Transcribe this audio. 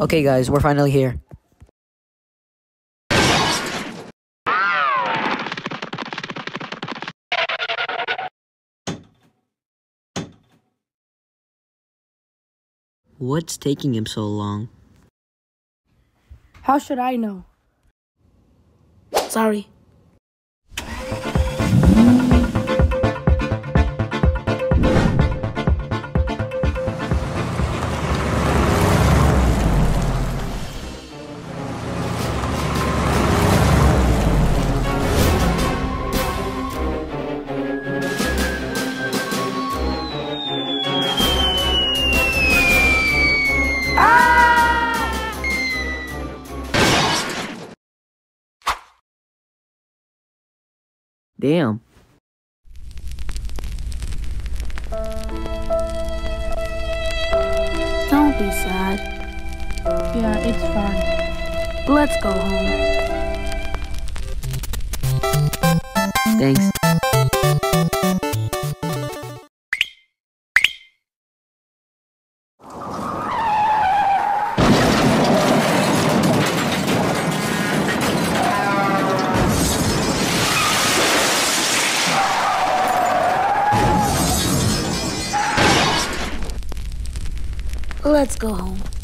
Okay, guys, we're finally here. What's taking him so long? How should I know? Sorry. Damn. Don't be sad. Yeah, it's fine. Let's go home. Thanks. Let's go home.